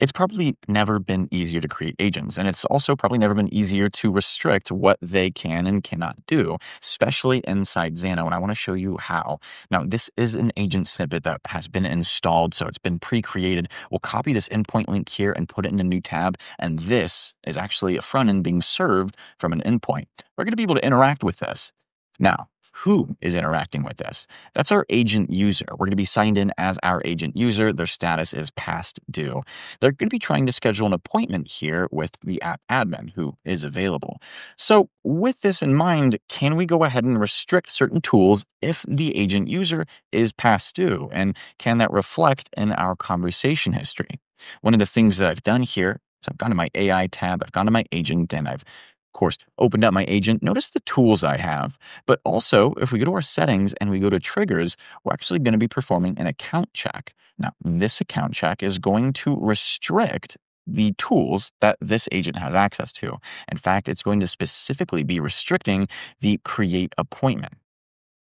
It's probably never been easier to create agents, and it's also probably never been easier to restrict what they can and cannot do, especially inside Xano. And I want to show you how. Now, this is an agent snippet that has been installed, so it's been pre-created. We'll copy this endpoint link here and put it in a new tab, and this is actually a front end being served from an endpoint. We're going to be able to interact with this. Now, who is interacting with this. That's our agent user. We're going to be signed in as our agent user. Their status is past due. They're going to be trying to schedule an appointment here with the app admin who is available. So, with this in mind, can we go ahead and restrict certain tools if the agent user is past due? And can that reflect in our conversation history? One of the things that I've done here is I've gone to my AI tab, I've gone to my agent, and I've of course, opened up my agent, notice the tools I have. But also, if we go to our settings and we go to triggers, we're actually going to be performing an account check. Now, this account check is going to restrict the tools that this agent has access to. In fact, it's going to specifically be restricting the create appointment.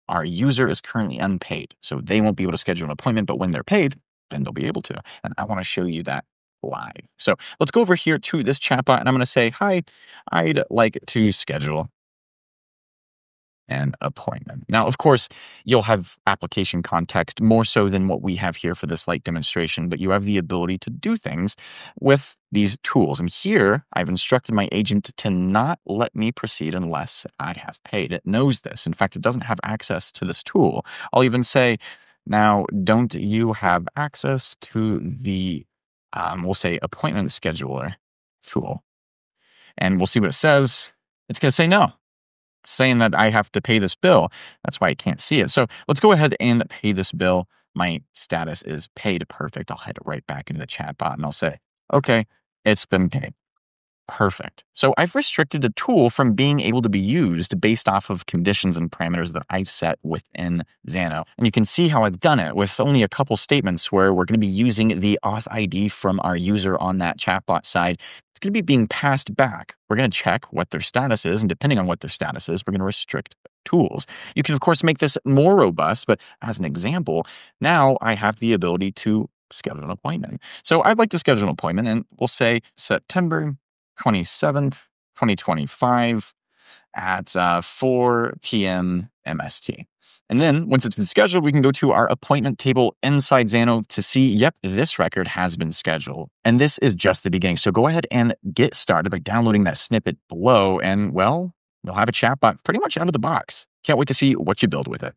Our user is currently unpaid, so they won't be able to schedule an appointment, but when they're paid, then they'll be able to. And I want to show you that live. So let's go over here to this chatbot and I'm going to say, hi, I'd like to schedule an appointment. Now, of course, you'll have application context more so than what we have here for this light demonstration, but you have the ability to do things with these tools. And here I've instructed my agent to not let me proceed unless I have paid. It knows this. In fact, it doesn't have access to this tool. I'll even say, now, don't you have access to the um, we'll say appointment scheduler tool. And we'll see what it says. It's going to say no, it's saying that I have to pay this bill. That's why I can't see it. So let's go ahead and pay this bill. My status is paid perfect. I'll head right back into the chat bot and I'll say, okay, it's been paid. Perfect. So I've restricted a tool from being able to be used based off of conditions and parameters that I've set within Xano. And you can see how I've done it with only a couple statements where we're going to be using the auth ID from our user on that chatbot side. It's going to be being passed back. We're going to check what their status is. And depending on what their status is, we're going to restrict tools. You can, of course, make this more robust, but as an example, now I have the ability to schedule an appointment. So I'd like to schedule an appointment and we'll say September 27th, 2025 at uh, 4 p.m. MST. And then once it's been scheduled, we can go to our appointment table inside Xano to see, yep, this record has been scheduled. And this is just the beginning. So go ahead and get started by downloading that snippet below. And well, you'll have a chatbot pretty much out of the box. Can't wait to see what you build with it.